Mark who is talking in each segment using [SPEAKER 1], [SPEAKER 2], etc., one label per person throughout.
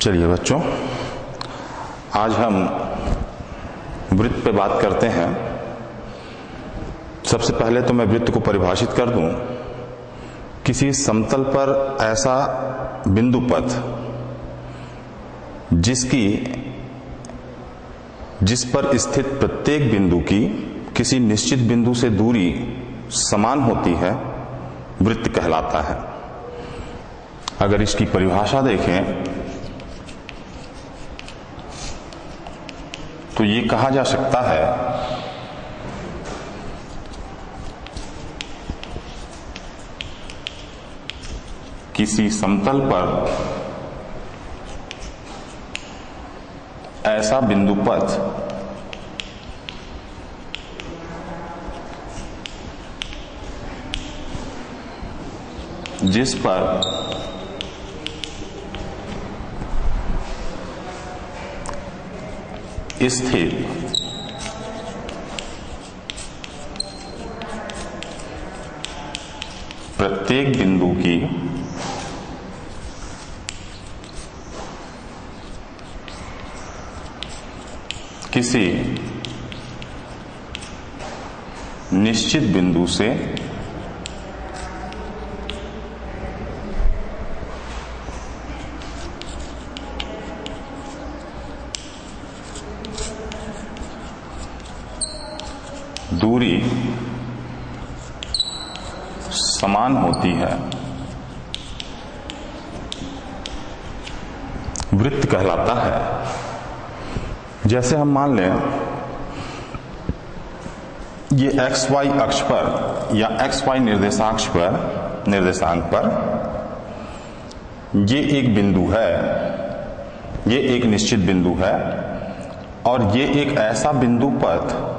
[SPEAKER 1] चलिए बच्चों, आज हम वृत्त पे बात करते हैं। सबसे पहले तो मैं वृत्त को परिभाषित कर दूँ। किसी समतल पर ऐसा बिंदु पथ, जिसकी, जिस पर स्थित प्रत्येक बिंदु की किसी निश्चित बिंदु से दूरी समान होती है, वृत्त कहलाता है। अगर इसकी परिभाषा देखें तो ये कहा जा सकता है। किसी समतल पर ऐसा बिंदु पथ जिस पर स्थित प्रत्येक बिंदु की किसी निश्चित बिंदु से दूरी समान होती है। वृत्त कहलाता है। जैसे हम मान लें, ये एक्स वाई अक्ष पर या एक्स वाई निर्देशांक पर निर्देशांक पर, ये एक बिंदु है, ये एक निश्चित बिंदु है, और ये एक ऐसा बिंदु पथ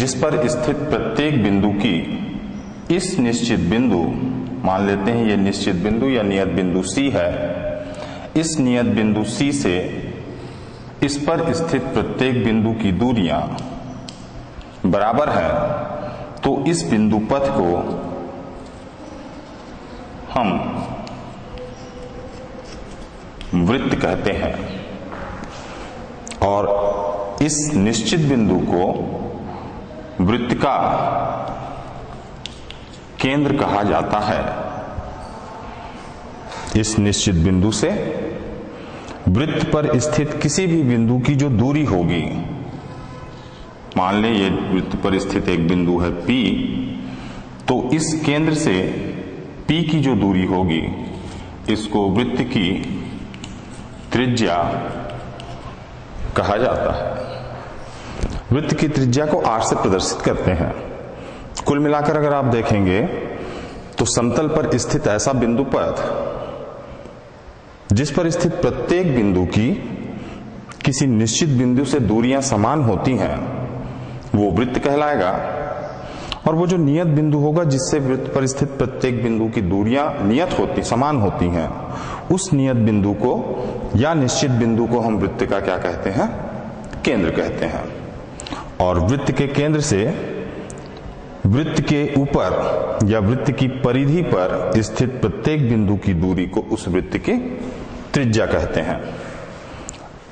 [SPEAKER 1] जिस पर स्थित प्रत्येक बिंदु की इस निश्चित बिंदु, मान लेते हैं ये निश्चित बिंदु या नियत बिंदु सी है, इस नियत बिंदु सी से इस पर स्थित प्रत्येक बिंदु की दूरियाँ बराबर है तो इस बिंदु पथ को हम वृत्त कहते हैं और इस निश्चित बिंदु को वृत्त का केंद्र कहा जाता है। इस निश्चित बिंदु से वृत्त पर स्थित किसी भी बिंदु की जो दूरी होगी, मान लें ये वृत्त पर स्थित एक बिंदु है P तो इस केंद्र से P की जो दूरी होगी, इसको वृत्त की त्रिज्या कहा जाता है। वृत्त की त्रिज्या को आर से प्रदर्शित करते हैं। कुल मिलाकर अगर आप देखेंगे तो समतल पर स्थित ऐसा बिंदु पथ जिस पर स्थित प्रत्येक बिंदु की किसी निश्चित बिंदु से दूरियाँ समान होती हैं, वो वृत्त कहलाएगा। और वो जो नियत बिंदु होगा, जिससे वृत्त पर स्थित प्रत्येक बिंदु की दूरियाँ नियत होती, समान होती हैं, उस नियत बिंदु को या निश्चित बिंदु को हम वृत्त का क्या कहते हैं? केंद्र कहते हैं। और वृत्त के केंद्र से वृत्त के ऊपर या वृत्त की परिधि पर स्थित प्रत्येक बिंदु की दूरी को उस वृत्त की त्रिज्या कहते हैं।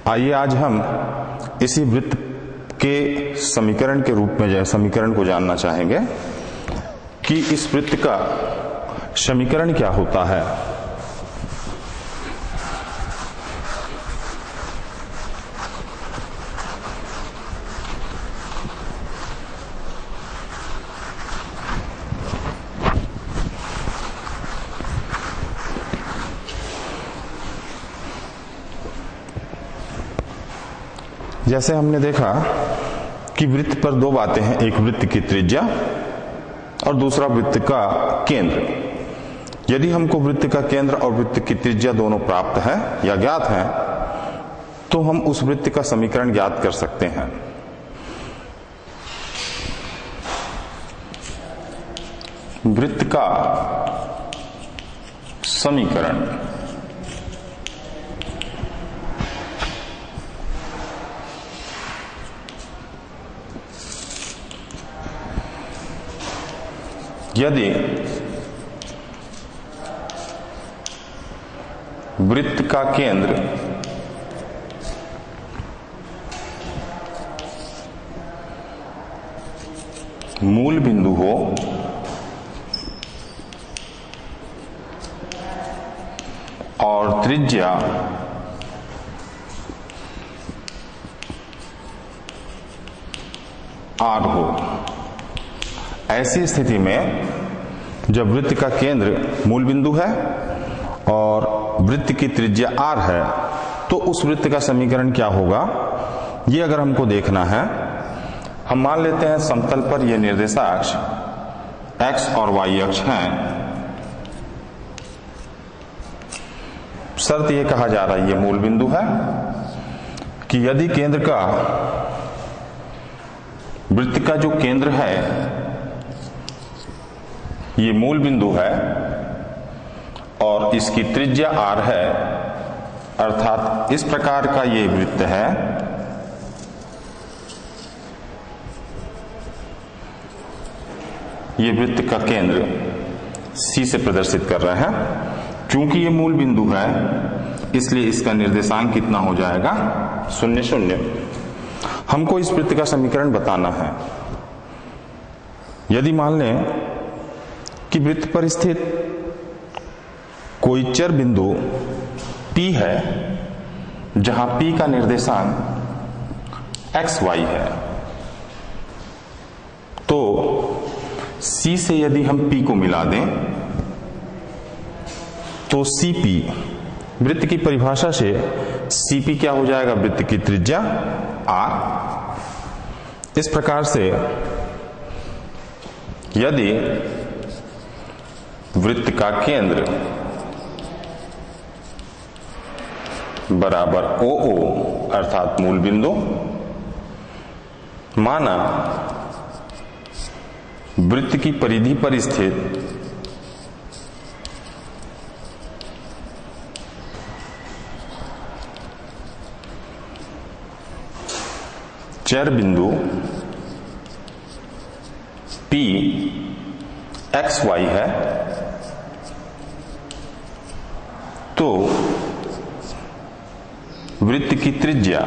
[SPEAKER 1] आइए आज हम इसी वृत्त के समीकरण के रूप में समीकरण को जानना चाहेंगे कि इस वृत्त का समीकरण क्या होता है। जैसे हमने देखा कि वृत्त पर दो बातें हैं, एक वृत्त की त्रिज्या और दूसरा वृत्त का केंद्र। यदि हमको वृत्त का केंद्र और वृत्त की त्रिज्या दोनों प्राप्त है या ज्ञात है तो हम उस वृत्त का समीकरण ज्ञात कर सकते हैं। वृत्त का समीकरण। यदि वृत्त का केंद्र मूल बिंदु हो और त्रिज्या आर हो ऐसी स्थिति में जब वृत्त का केंद्र मूल बिंदु है और वृत्त की त्रिज्या आर है तो उस वृत्त का समीकरण क्या होगा? ये अगर हमको देखना है, हम मान लेते हैं समतल पर यह निर्देशाक्ष x और y अक्ष हैं। शर्त यह कहा जा रहा है, ये मूल बिंदु है कि यदि केंद्र का, वृत्त का जो केंद्र है ये मूल बिंदु है और इसकी त्रिज्या r है, अर्थात इस प्रकार का ये वृत्त है। ये वृत्त का केंद्र C से प्रदर्शित कर रहा है। क्योंकि ये मूल बिंदु है, इसलिए इसका निर्देशांक कितना हो जाएगा? शून्य शून्य। हमको इस वृत्त का समीकरण बताना है। यदि मान लें कि वृत्त पर स्थित कोई चर बिंदु P है, जहाँ P का निर्देशांक एक्स वाई है। तो C से यदि हम P को मिला दें तो CP वृत्त की परिभाषा से CP क्या हो जाएगा? वृत्त की त्रिज्या R इस प्रकार से यदि वृत्त का केंद्र। बराबर ओ ओ, अर्थात मूल बिंदु माना, वृत्त की परिधि पर स्थित चर बिंदु P एक्स वाई है। तो वृत्त की त्रिज्या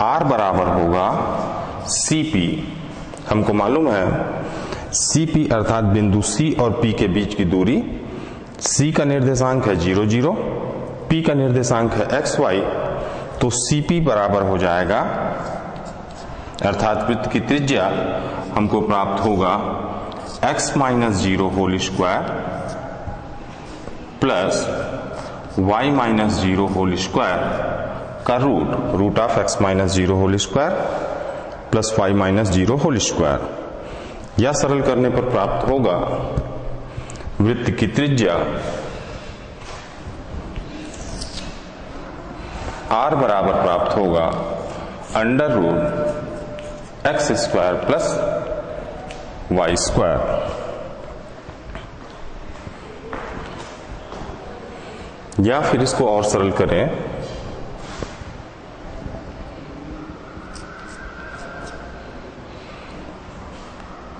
[SPEAKER 1] आर बराबर होगा सीपी हमको मालूम है सीपी अर्थात बिंदु सी और पी के बीच की दूरी। सी का निर्देशांक है ज़ीरो ज़ीरो पी का निर्देशांक है एक्स वाई तो सीपी बराबर हो जाएगा अर्थात वृत्त की त्रिज्या हमको प्राप्त होगा x minus zero whole square plus y minus zero whole square का root root of x minus zero whole square plus Y minus zero whole square या सरल करने पर प्राप्त होगा वृत्त की त्रिज्या r बराबर प्राप्त होगा under root X square plus Y square या फिर इसको और सरल करें।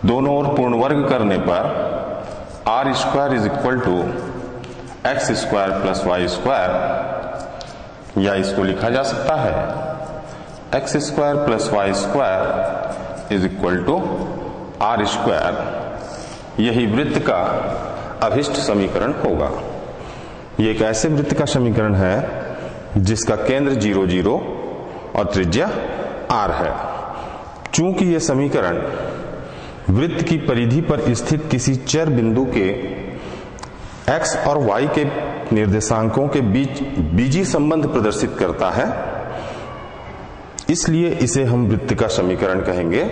[SPEAKER 1] दोनों ओर पूर्ण वर्ग करने पर R square is equal to X square plus Y square या इसको लिखा जा सकता है। X square plus Y square is equal to R square यही वृत्त का अभिष्ट समीकरण होगा। ये एक ऐसे वृत्त का समीकरण है जिसका केंद्र ज़ीरो ज़ीरो और त्रिज्या आर है। चूँकि यह समीकरण वृत्त की परिधि पर स्थित किसी चर बिंदु के x और y के निर्देशांकों के बीच बीजी संबंध प्रदर्शित करता है इसलिए इसे हम वृत्त का समीकरण कहेंगे।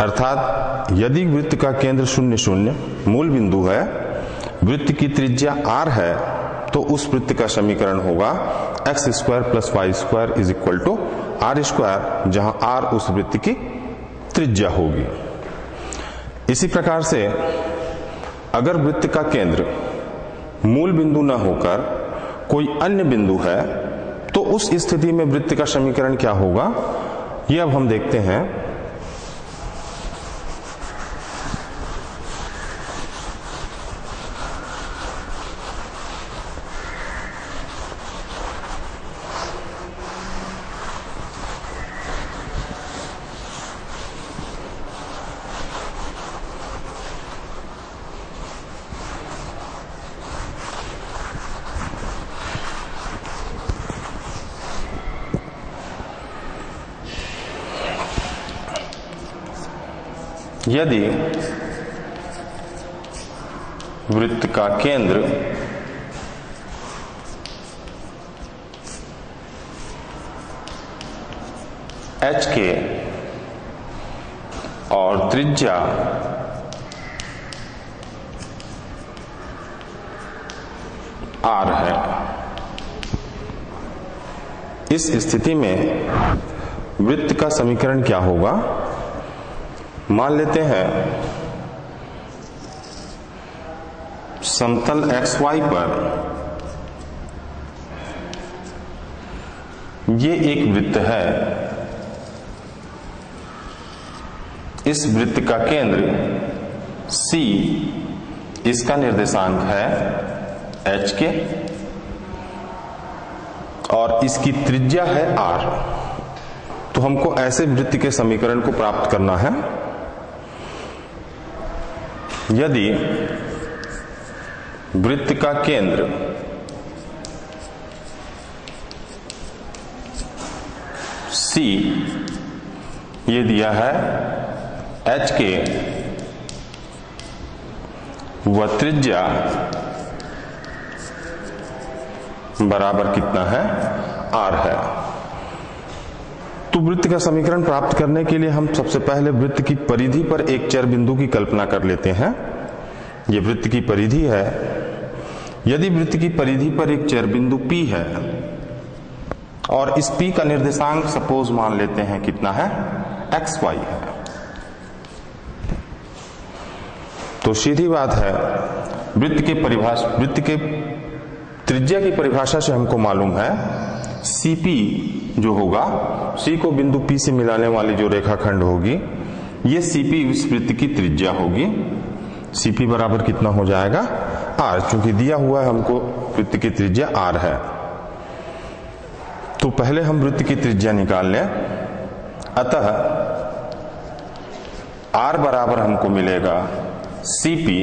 [SPEAKER 1] अर्थात, यदि वृत्त का केंद्र शून्य शून्य, मूल बिंदु है, वृत्त की त्रिज्या r है तो उस वृत्त का समीकरण होगा X square plus Y square is equal to R square जहाँ r उस वृत्त की त्रिज्या होगी। इसी प्रकार से, अगर वृत्त का केंद्र मूल बिंदु न होकर कोई अन्य बिंदु है तो उस स्थिति में वृत्त का समीकरण क्या होगा? ये अब हम देखते हैं। यदि वृत्त का केंद्र एच के और त्रिज्या आर है, इस स्थिति में वृत्त का समीकरण क्या होगा? मान लेते हैं, समतल एक्स वाई पर ये एक वृत्त है। इस वृत्त का केंद्र C, इसका निर्देशांक है h के और इसकी त्रिज्या है r तो हमको ऐसे वृत्त के समीकरण को प्राप्त करना है। यदि वृत्त का केंद्र C ये दिया है, H के व त्रिज्या बराबर कितना है? R है। वृत्त का समीकरण प्राप्त करने के लिए हम सबसे पहले वृत्त की परिधि पर एक चर बिंदु की कल्पना कर लेते हैं। यह वृत्त की परिधि है। यदि वृत्त की परिधि पर एक चर बिंदु P है, और इस P का निर्देशांक सपोज़ मान लेते हैं कितना है? एक्स वाई है। तो सीधी बात है, वृत्त के परिभाषा, वृत्त के त्रिज्या की परिभाषा से हमको मालूम है सीपी जो होगा सी को बिंदु पी से मिलाने वाली जो रेखाखंड होगी, ये सीपी इस वृत्त की त्रिज्या होगी। सीपी बराबर कितना हो जाएगा? आर चूँकि दिया हुआ है हमको वृत्त की त्रिज्या आर है। तो पहले हम वृत्त की त्रिज्या निकाल लें। अतः आर बराबर हमको मिलेगा सीपी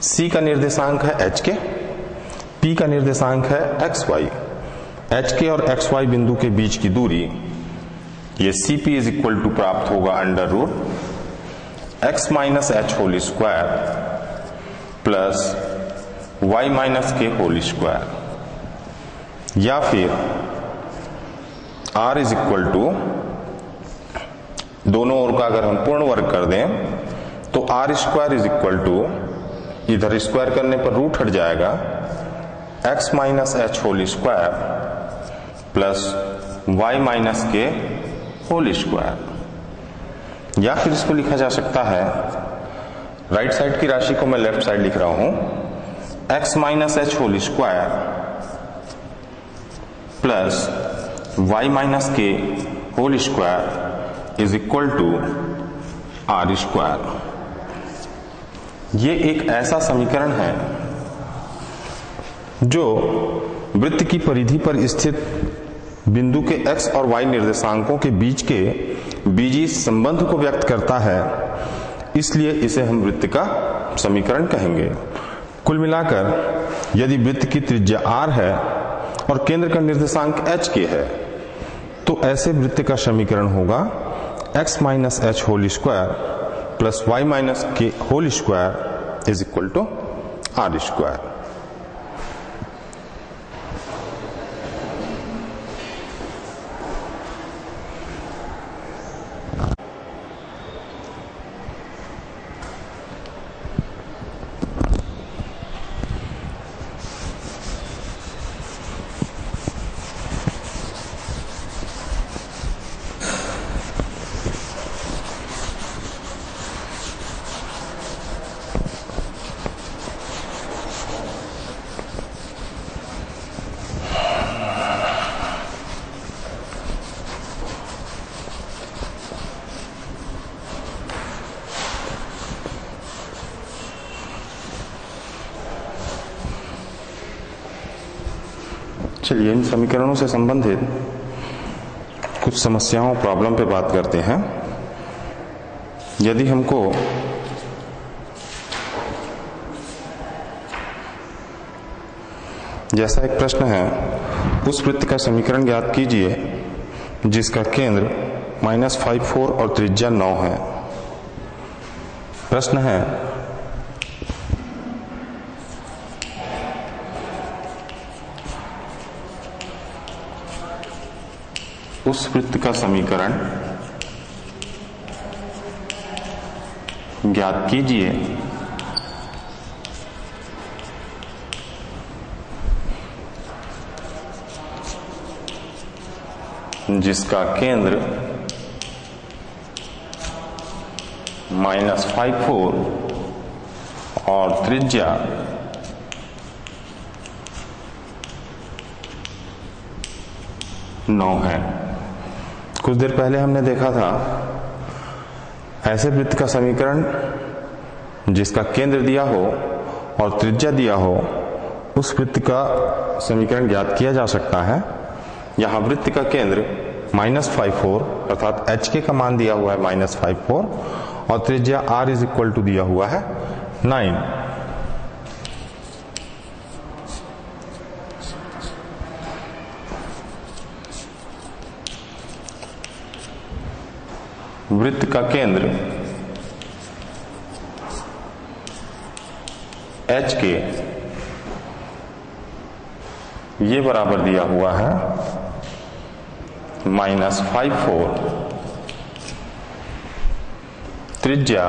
[SPEAKER 1] सी का निर्देशांक है एच के पी का निर्देशांक है एक्स वाई एच के और एक्स वाई बिंदु के बीच की दूरी, ये C P is equal to प्राप्त होगा under root X minus H whole square plus Y minus K whole square या फिर आर इज़ इक्वल टू दोनों ओर का अगर हम पूर्ण वर्ग कर दें तो R square is equal to इधर स्क्वायर करने पर रूट हट जाएगा। X minus H whole square plus Y minus K whole square या फिर इसको लिखा जा सकता है राइट साइड की राशि को मैं लेफ़्ट साइड लिख रहा हूँ X minus H whole square plus Y minus K whole square is equal to R square ये एक ऐसा समीकरण है जो वृत्त की परिधि पर स्थित बिंदु के x और y निर्देशांकों के बीच के बीजी संबंध को व्यक्त करता है। इसलिए इसे हम वृत्त का समीकरण कहेंगे। कुल मिलाकर, यदि वृत्त की त्रिज्या r है और केंद्र का निर्देशांक h के है तो ऐसे वृत्त का समीकरण होगा x minus H whole square plus Y minus K whole square is equal to R square चलिए, इन समीकरणों से संबंधित कुछ समस्याओं, प्रॉब्लम पे बात करते हैं। यदि हमको जैसा एक प्रश्न है, उस वृत्त का समीकरण ज्ञात कीजिए, जिसका केंद्र माइनस फाइव, फोर और त्रिज्या नौ है। प्रश्न है उस वृत्त का समीकरण ज्ञात कीजिए। जिसका केंद्र माइनस फाइव फोर और त्रिज्या नौ है। कुछ देर पहले हमने देखा था, ऐसे वृत्त का समीकरण जिसका केंद्र दिया हो और त्रिज्या दिया हो, उस वृत्त का समीकरण ज्ञात किया जा सकता है। यहाँ वृत्त का केंद्र माइनस फाइव फोर अर्थात एच के का मान दिया हुआ है माइनस फाइव फोर और त्रिज्या आर इज़ इक्वल टू दिया हुआ है नाइन। वृत्त का केंद्र। एच के ये बराबर दिया हुआ है। Minus five four. त्रिज्या।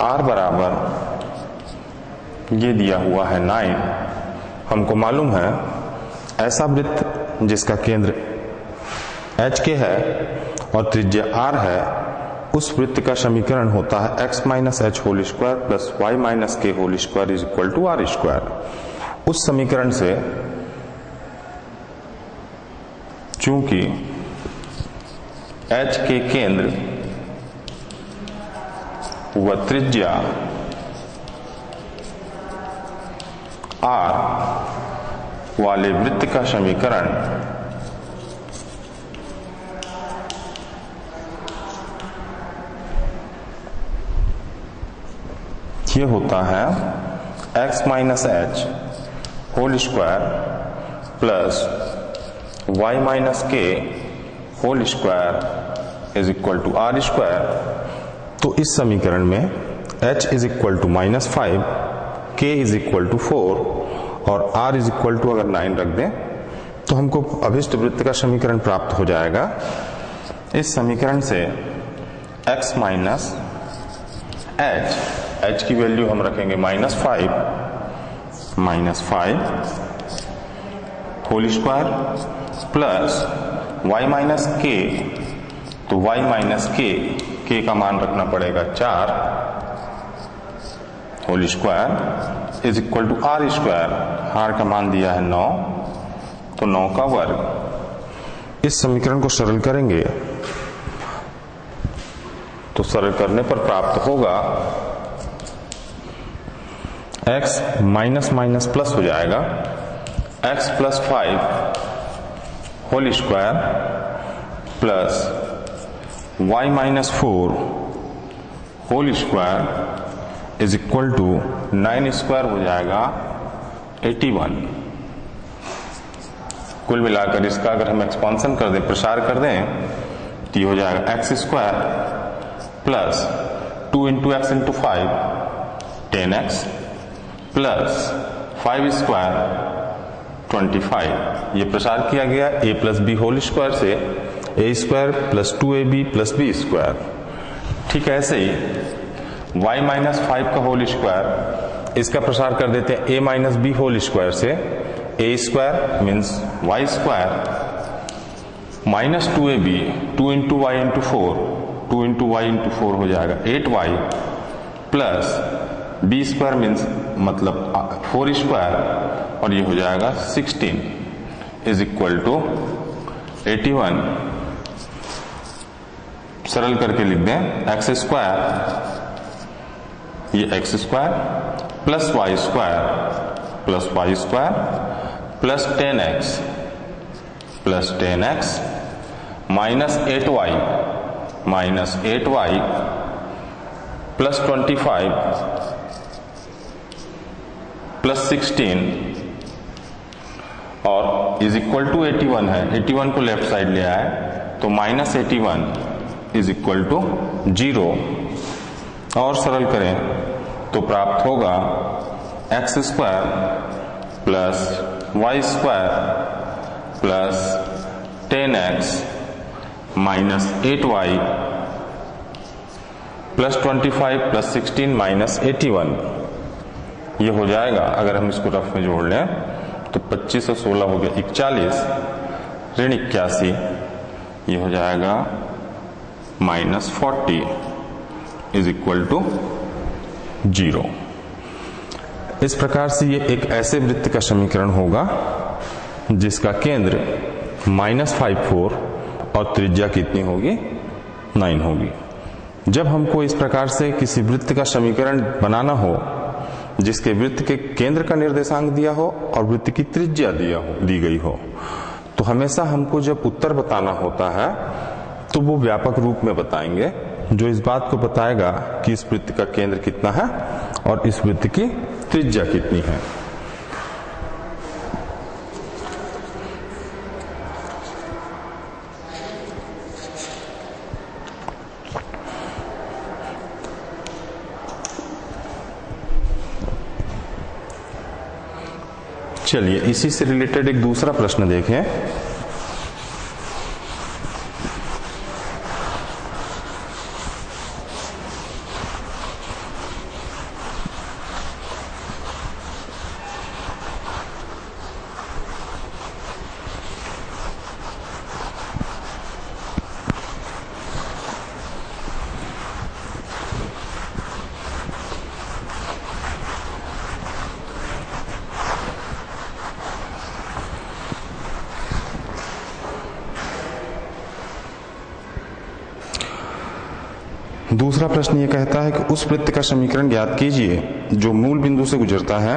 [SPEAKER 1] आर बराबर। ये दिया हुआ है नाइन। हमको मालूम है, ऐसा वृत्त जिसका केंद्र एच के है और त्रिज्या आर है, उस वृत्त का समीकरण होता है X minus H whole square plus Y minus K whole square is equal to R square उस समीकरण से चूँकि एच के केंद्र व त्रिज्या आर वाले वृत्त का समीकरण ये होता है x minus H whole square plus y minus K whole square is equal to R square तो इस समीकरण में h is equal to minus five K is equal to four और r इज़ इक्वल टू अगर nine रख दें तो हमको अभिष्ट वृत्त का समीकरण प्राप्त हो जाएगा। इस समीकरण से x माइनस एच एच की वैल्यू हम रखेंगे minus five minus five whole square plus Y minus K तो वाई माइनस के के का मान रखना पड़ेगा चार whole square is equal to R square R का मान दिया है नौ तो नौ का वर्ग। इस समीकरण को सरल करेंगे तो सरल करने पर प्राप्त होगा x माइनस माइनस प्लस हो जाएगा। X plus five whole square plus y minus four whole square is equal to nine square हो जाएगा एटी वन कुल मिलाकर इसका अगर हम एक्सपांसन कर दें, प्रसार कर दें तो ये हो जाएगा X square plus two into X into five ten X plus five square twenty five. ये प्रसार किया गया A plus B whole square से। A square plus two A B plus B square. ठीक ऐसे ही y माइनस फाइव का whole square, इसका प्रसार कर देते हैं a minus B whole square से। A square means Y square minus two A B, two into Y into four two into Y into four हो जाएगा। Eight Y plus B square means मतलब four square और ये हो जाएगा sixteen is equal to eighty one सरल करके लिख दें एक्स स्क्वायर ये X square plus Y square plus Y square plus ten X plus ten X minus eight Y minus eight Y plus twenty five plus sixteen और is equal to eighty one है। Eighty one को left side ले आए तो minus eighty one is equal to zero और सरल करें तो प्राप्त होगा X square plus Y square plus ten X minus eight Y plus twenty five plus sixteen minus eighty one ये हो जाएगा, अगर हम इसको रफ में जोड़ लें तो 25 और 16 हो गया इकचालीस, ऋण इक्यासी, ये हो जाएगा minus forty is equal to zero. इस प्रकार से ये एक ऐसे वृत्त का समीकरण होगा, जिसका केंद्र माइनस फाइव फोर और त्रिज्या कितनी होगी? नाइन होगी। जब हमको इस प्रकार से किसी वृत्त का समीकरण बनाना हो जिसके वृत्त के केंद्र का निर्देशांक दिया हो और वृत्त की त्रिज्या दिया हो, दी गई हो। तो हमेशा हमको जब उत्तर बताना होता है तो वो व्यापक रूप में बताएँगे, जो इस बात को बताएगा कि इस वृत्त का केंद्र कितना है और इस वृत्त की त्रिज्या कितनी है। चलिए इसी से रिलेटेड एक दूसरा प्रश्न देखें दूसरा प्रश्न ये कहता है कि उस वृत्त का समीकरण ज्ञात कीजिए, जो मूल बिंदु से गुजरता है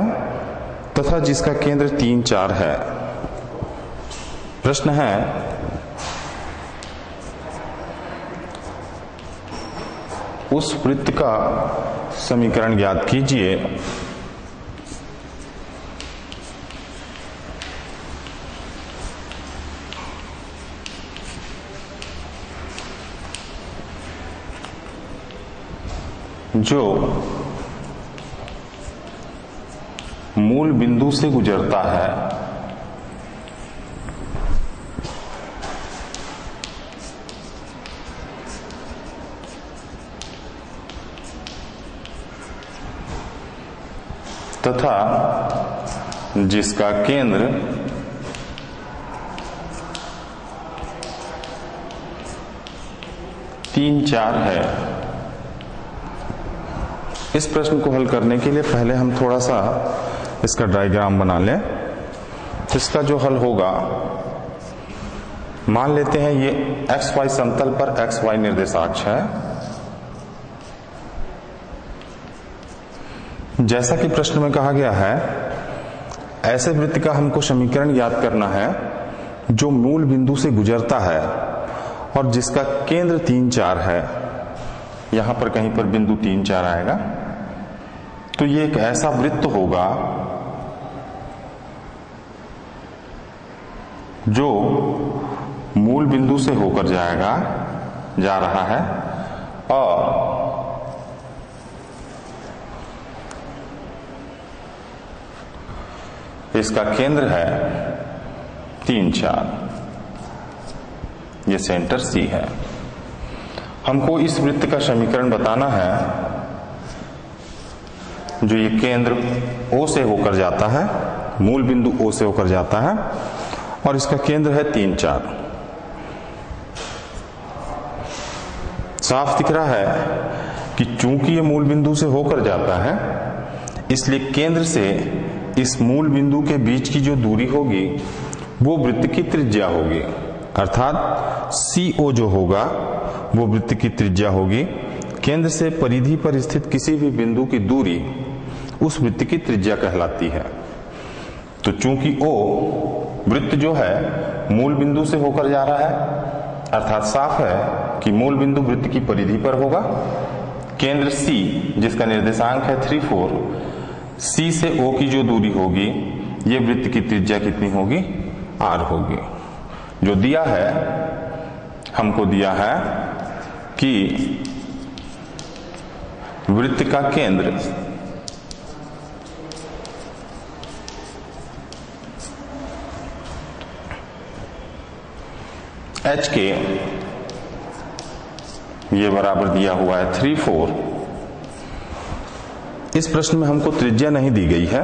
[SPEAKER 1] तथा जिसका केंद्र तीन चार है। प्रश्न है, उस वृत्त का समीकरण ज्ञात कीजिए जो मूल बिंदु से गुजरता है तथा जिसका केंद्र तीन चार है। इस प्रश्न को हल करने के लिए पहले हम थोड़ा सा इसका डायग्राम बना लें। इसका जो हल होगा, मान लेते हैं ये एक्स वाई समतल पर एक्स वाई निर्देशाक्ष है। जैसा कि प्रश्न में कहा गया है, ऐसे वृत्त का हमको समीकरण याद करना है, जो मूल बिंदु से गुजरता है और जिसका केंद्र तीन चार है। यहाँ पर कहीं पर बिंदु तीन चार आएगा। तो ये एक ऐसा वृत्त होगा जो मूल बिंदु से होकर जाएगा, जा रहा है। और इसका केंद्र है तीन चार। ये सेंटर सी है। हमको इस वृत्त का समीकरण बताना है। जो ये केंद्र ओ से होकर जाता है, मूल बिंदु ओ से होकर जाता है, और इसका केंद्र है तीन चार। साफ़ दिख रहा है कि चूँकि ये मूल बिंदु से होकर जाता है, इसलिए केंद्र से इस मूल बिंदु के बीच की जो दूरी होगी, वो वृत्त की त्रिज्या होगी। अर्थात सी ओ जो होगा, वो वृत्त की त्रिज्या होगी। केंद्र से परिधि पर स्थित किसी भी बिंदु की दूरी उस वृत्त की त्रिज्या कहलाती है। तो चूँकि ओ वृत्त जो है, मूल बिंदु से होकर जा रहा है, अर्थात साफ़ है कि मूल बिंदु वृत्त की परिधि पर होगा। केंद्र सी जिसका निर्देशांक है थ्री फोर सी से ओ की जो दूरी होगी, ये वृत्त की त्रिज्या कितनी होगी? आर होगी। जो दिया है, हमको दिया है कि वृत्त का केंद्र एच के ये बराबर दिया हुआ है थ्री फोर इस प्रश्न में हमको त्रिज्या नहीं दी गई है।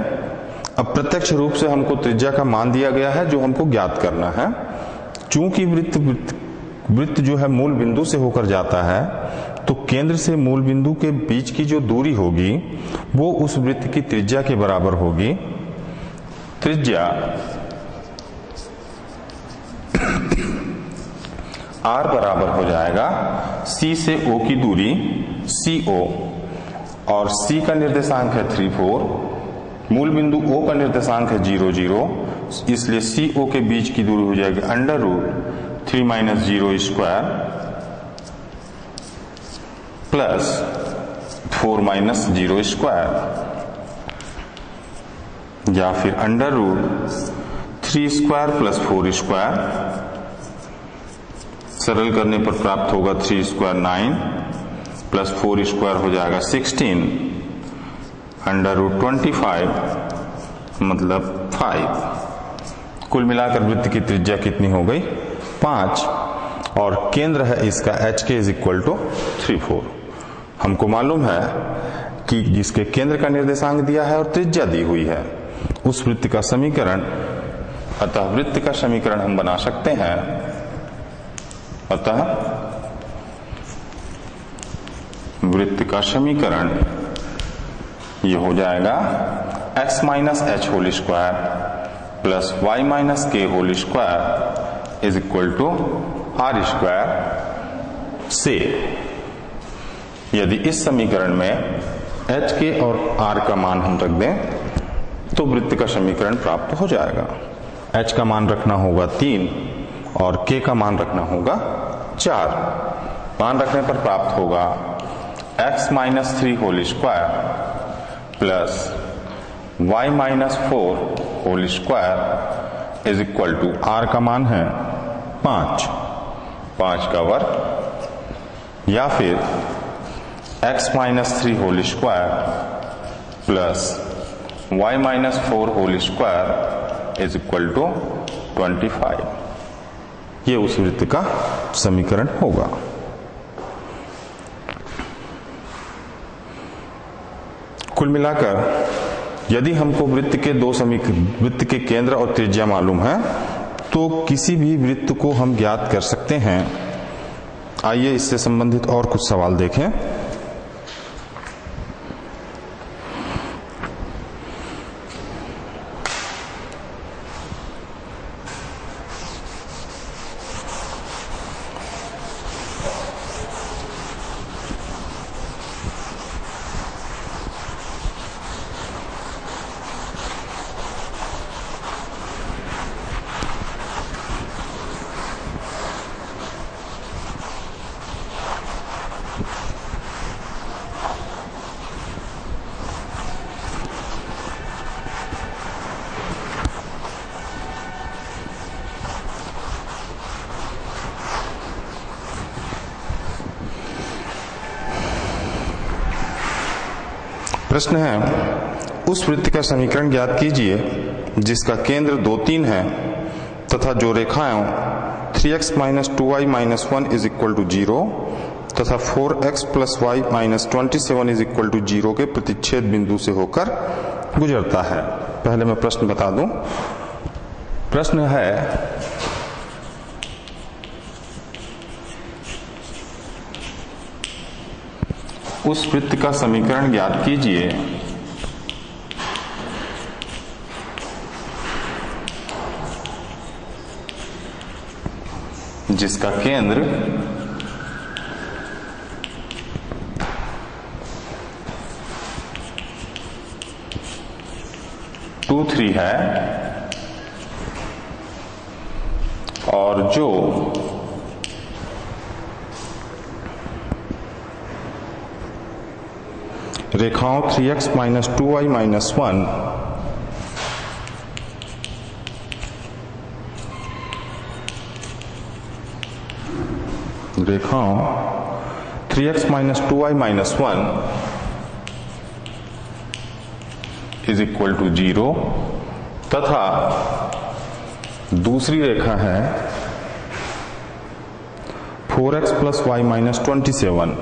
[SPEAKER 1] अब प्रत्यक्ष रूप से हमको त्रिज्या का मान दिया गया है जो हमको ज्ञात करना है। चूँकि वृत्त वृत्त जो है मूल बिंदु से होकर जाता है तो केंद्र से मूल बिंदु के बीच की जो दूरी होगी, वो उस वृत्त की त्रिज्या के बराबर होगी। त्रिज्या आर बराबर हो जाएगा सी से ओ की दूरी सी ओ और सी का निर्देशांक है थ्री फोर। मूल बिंदु ओ का निर्देशांक है ज़ीरो ज़ीरो, इसलिए सी ओ के बीच की दूरी हो जाएगी under root three minus zero square plus four minus zero square, या फिर under root three square plus four square. सरल करने पर प्राप्त होगा three square nine plus four square हो जाएगा sixteen under root twenty five मतलब फाइव। कुल मिलाकर वृत्त की त्रिज्या कितनी हो गई? पाँच। और केंद्र है इसका H K is equal to three four हमको मालूम है कि जिसके केंद्र का निर्देशांक दिया है और त्रिज्या दी हुई है, उस वृत्त का समीकरण, अतः वृत्त का समीकरण हम बना सकते हैं। अतः वृत्त का समीकरण ये हो जाएगा x minus H whole square plus Y minus K whole square is equal to R square से। यदि इस समीकरण में h के और r का मान हम रख दें तो वृत्त का समीकरण प्राप्त हो जाएगा। h का मान रखना होगा तीन। और k का मान रखना होगा चार। मान रखने पर प्राप्त होगा x minus three whole square plus y minus four whole square is equal to r का मान है पाँच। पाँच का वर्ग या फिर x minus three whole square plus y minus four whole square is equal to twenty five ये उस वृत्त का समीकरण होगा। कुल मिलाकर, यदि हमको वृत्त के दो समीकरण वृत्त के केंद्र और त्रिज्या मालूम है तो किसी भी वृत्त को हम ज्ञात कर सकते हैं। आइए इससे संबंधित और कुछ सवाल देखें। प्रश्न है, उस वृत्त का समीकरण ज्ञात कीजिए, जिसका केंद्र दो तीन है, तथा जो रेखाएँ three X minus two Y minus one is equal to zero तथा four X plus Y minus twenty seven is equal to zero के प्रतिच्छेद बिंदु से होकर गुजरता है। पहले मैं प्रश्न बता दूँ। प्रश्न है उस वृत्त का समीकरण ज्ञात कीजिए। जिसका केंद्र टू थ्री है और जो रेखाओं 3x X minus two Y minus one. रेखाओं three X minus two Y minus one is equal to zero, तथा दूसरी रेखा है four X plus Y minus twenty seven.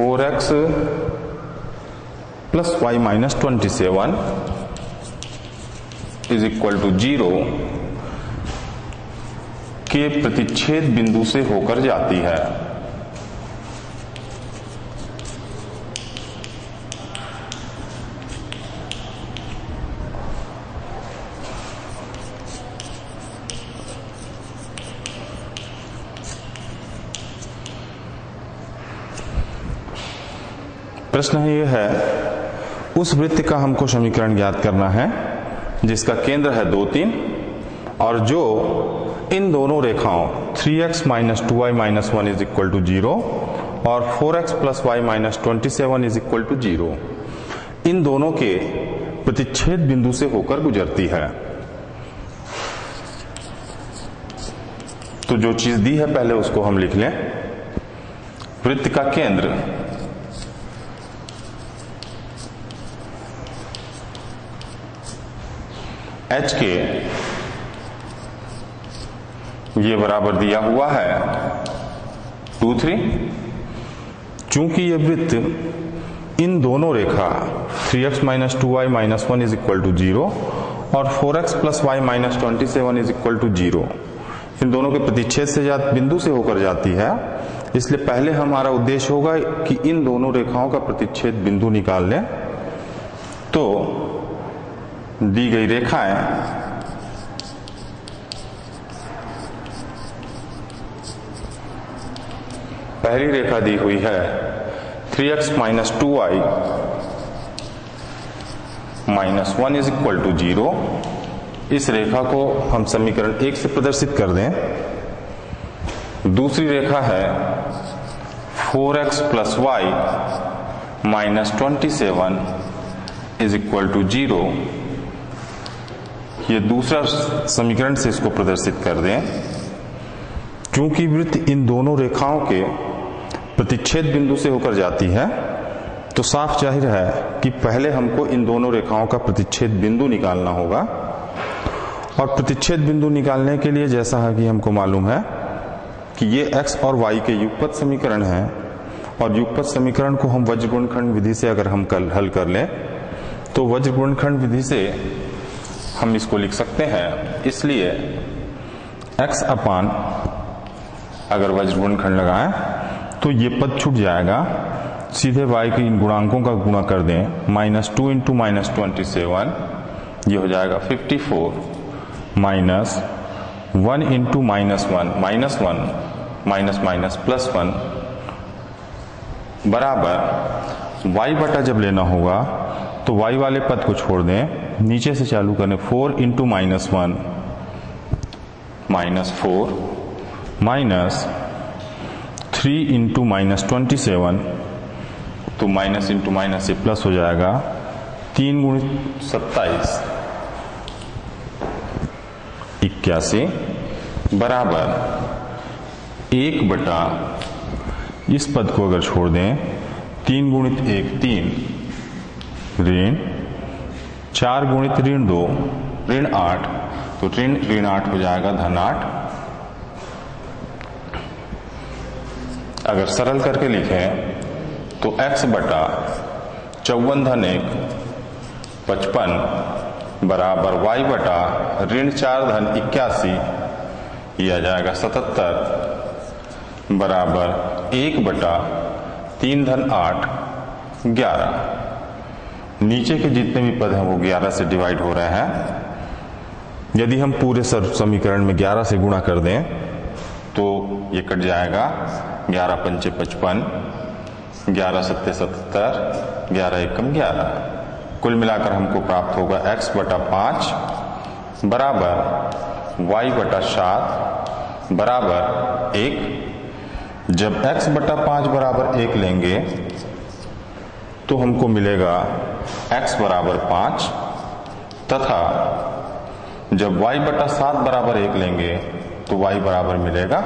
[SPEAKER 1] Four X plus Y minus twenty seven is equal to zero के प्रतिच्छेद बिंदु से होकर जाती है। प्रश्न ये है, उस वृत्त का हमको समीकरण ज्ञात करना है, जिसका केंद्र है दो तीन और जो इन दोनों रेखाओं 3x X minus two Y minus one is equal to zero और 4x X plus Y minus twenty seven is equal to zero इन दोनों के प्रतिच्छेद बिंदु से होकर गुजरती है। तो जो चीज़ दी है पहले, उसको हम लिख लें। वृत्त का केंद्र एच के ये बराबर दिया हुआ है। टू थ्री चूँकि ये वृत्त इन दोनों रेखा three X minus two Y minus one is equal to zero और four X plus Y minus twenty seven is equal to zero इन दोनों के प्रतिच्छेद से बिंदु से होकर जाती है। इसलिए पहले हमारा उद्देश्य होगा कि इन दोनों रेखाओं का प्रतिच्छेद बिंदु निकाल लें। तो दी गई रेखाएँ पहली रेखा दी हुई है। Three X minus two Y minus one is equal to zero. इस रेखा को हम समीकरण एक से प्रदर्शित कर दें। दूसरी रेखा है four X plus Y minus twenty seven is equal to zero. ये दूसरा समीकरण से इसको प्रदर्शित कर दें। क्योंकि वृत्त इन दोनों रेखाओं के प्रतिच्छेद बिंदु से होकर जाती है तो साफ़ ज़ाहिर है कि पहले हमको इन दोनों रेखाओं का प्रतिच्छेद बिंदु निकालना होगा। और प्रतिच्छेद बिंदु निकालने के लिए जैसा है कि हमको मालूम है कि ये x और y के युगपत समीकरण हैं, और युगपत समीकरण को हम वज्र गुणखंड विधि से अगर हम कल हल कर लें तो वज्र गुणखंड विधि से हम इसको लिख सकते हैं। इसलिए x अपान अगर वज्र गुणखंड लगाएँ तो ये पद छूट जाएगा। सीधे y के इन गुणांकों का गुणा कर दें। Minus two into minus twenty seven, ये हो जाएगा fifty four. Minus one into minus one minus one, minus minus plus one बराबर। y बटा जब लेना होगा तो y वाले पद को छोड़ दें। नीचे से चालू करें four into minus one minus four minus three into minus twenty seven तो माइनस इंटू माइनस से प्लस हो जाएगा। तीन गुण सत्ताईस, इक्यासी बराबर एक बटा, इस पद को अगर छोड़ दें, तीन गुणित एक, तीन ऋण, चार गुणित ऋण दो, ऋण आठ तो ऋण ऋण आठ हो जाएगा धन आठ अगर सरल करके लिखें तो x बटा चौवन धन एक, पचपन बराबर y बटा ऋण चार धन इक्यासी आ जाएगा सतहत्तर बराबर एक बटा तीन धन आठ, ग्यारह। नीचे के जितने भी पद हैं वो 11 से डिवाइड हो रहे हैं। यदि हम पूरे समीकरण में 11 से गुणा कर दें तो ये कट जाएगा। 11 पंचे पचपन, ग्यारह सत्य सत्तर ग्यारह एकम ग्यारह। कुल मिलाकर हमको प्राप्त होगा x बटा पाँच बराबर y बटा सात बराबर एक। जब x बटा पाँच बराबर एक लेंगे तो हमको मिलेगा x बराबर पाँच तथा जब y बटा सात बराबर एक लेंगे तो y बराबर मिलेगा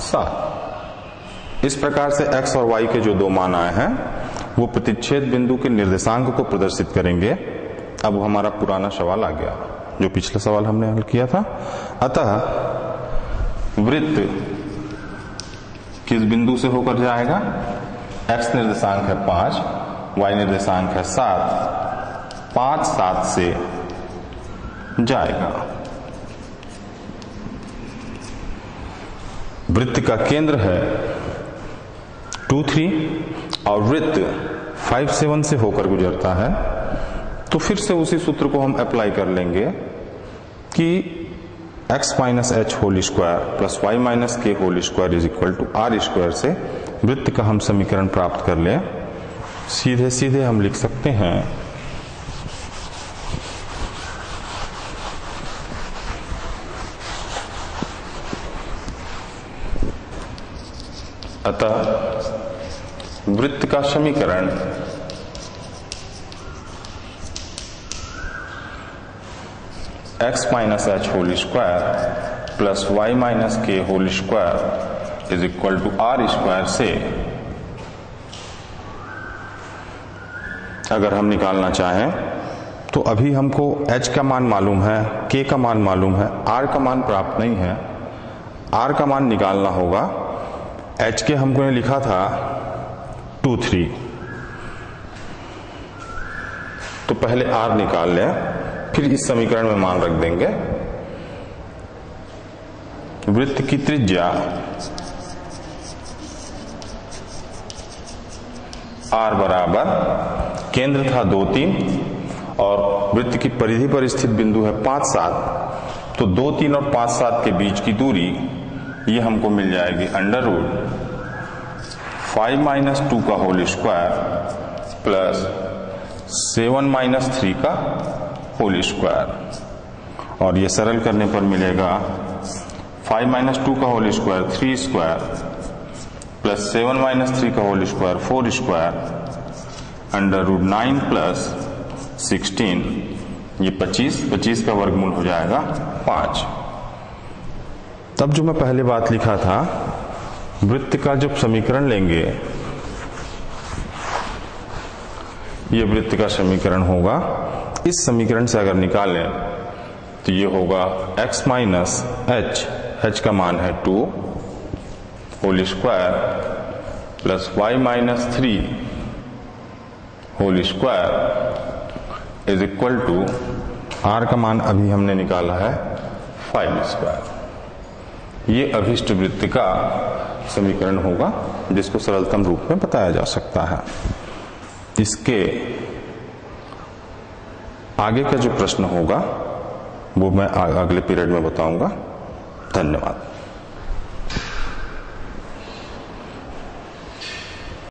[SPEAKER 1] सात। इस प्रकार से x और y के जो दो मान आए हैं, वो प्रतिच्छेद बिंदु के निर्देशांक को प्रदर्शित करेंगे। अब हमारा पुराना सवाल आ गया, जो पिछला सवाल हमने हल किया था। अतः वृत्त किस बिंदु से होकर जाएगा? x निर्देशांक है पाँच y निर्देशांक है सात, पाँच सात से जाएगा। वृत्त का केंद्र है टू थ्री और वृत्त फाइव सेवन से होकर गुजरता है। तो फिर से उसी सूत्र को हम अप्लाई कर लेंगे कि x minus H whole square plus Y minus K whole square is equal to R square से वृत्त का हम समीकरण प्राप्त कर लें। सीधे सीधे हम लिख सकते हैं। अतः वृत्त का समीकरण। x minus h whole square plus y minus k whole square is equal to r square से अगर हम निकालना चाहें तो अभी हमको h का मान मालूम है, k का मान मालूम है, r का मान प्राप्त नहीं है। R का मान निकालना होगा। H के हमको ने लिखा था टू थ्री। तो पहले r निकाल लें, फिर इस समीकरण में मान रख देंगे। वृत्त की त्रिज्या r बराबर केंद्र था दो तीन, और वृत्त की परिधि पर स्थित बिंदु है पाँच सात। तो दो तीन और पाँच सात के बीच की दूरी, ये हमको मिल जाएगी under root five minus two का whole square plus seven minus three का होल स्क्वायर। और ये सरल करने पर मिलेगा फाइव माइनस टू का whole square three square plus seven minus three का whole square four square. Under root nine plus sixteen ये पच्चीस पच्चीस का वर्गमूल हो जाएगा पाँच। तब जो मैं पहले बात लिखा था, वृत्त का जब समीकरण लेंगे, ये वृत्त का समीकरण होगा। इस समीकरण से अगर निकालें तो ये होगा x माइनस एच एच का मान है two whole square plus y minus three whole square is equal to r का मान अभी हमने निकाला है फाइव स्क्वायर। ये अभिष्ट वृत्त का समीकरण होगा, जिसको सरलतम रूप में बताया जा सकता है। इसके आगे का जो प्रश्न होगा, वो मैं अगले पीरियड में बताऊँगा। धन्यवाद।